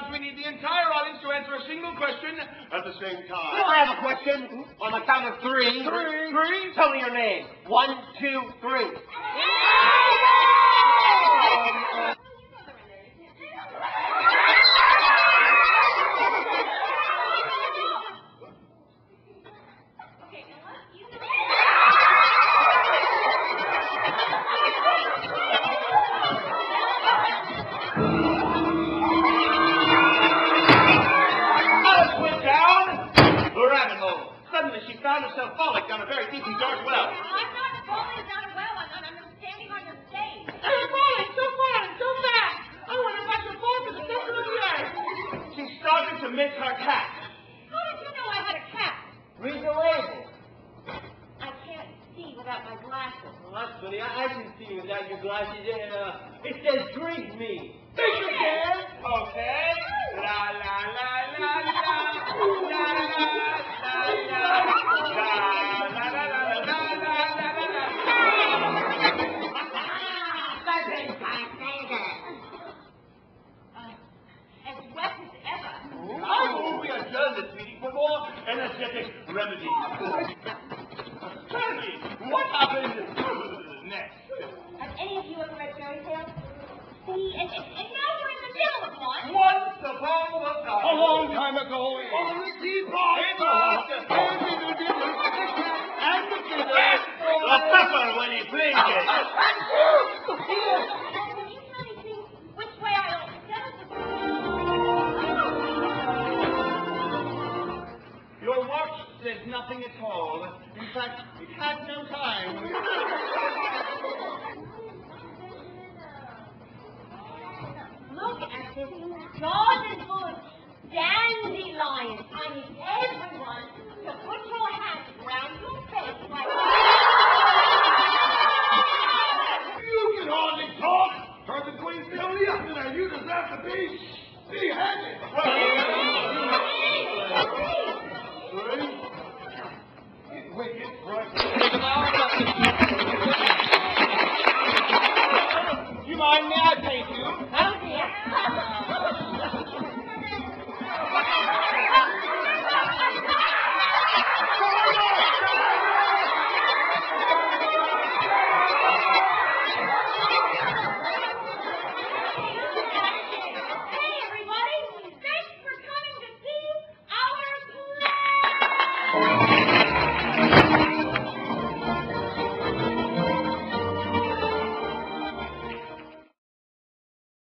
times we need the entire audience to answer a single question at the same time. I have a question. On the count of three. Three. Three. Tell me your name. One, two, three. Alice found herself falling down a very deep and dark well. I'm not falling down a well. I'm, I'm standing on the stage. I'm falling so far and so fast. I wonder if I should fall to the center of the earth. She started to make her cat. How did you know I had a cat? Read the label. I can't see without my glasses. Well, that's funny. I, I can see without your glasses. And, uh, it says drink me. Think you can? Okay. La la for more energetic remedies. Tell me, what happened next? Have any of you ever read fairy tales? See, and, and, and now we're in the middle of one. Once upon a time. A long time ago. On the teapot. Nothing at all. In fact, it had no time. Look at this garden full of dandelions. I need everyone to put your hands around your face like You can hardly talk. Heard the queen tell me yesterday you deserve to be beheaded.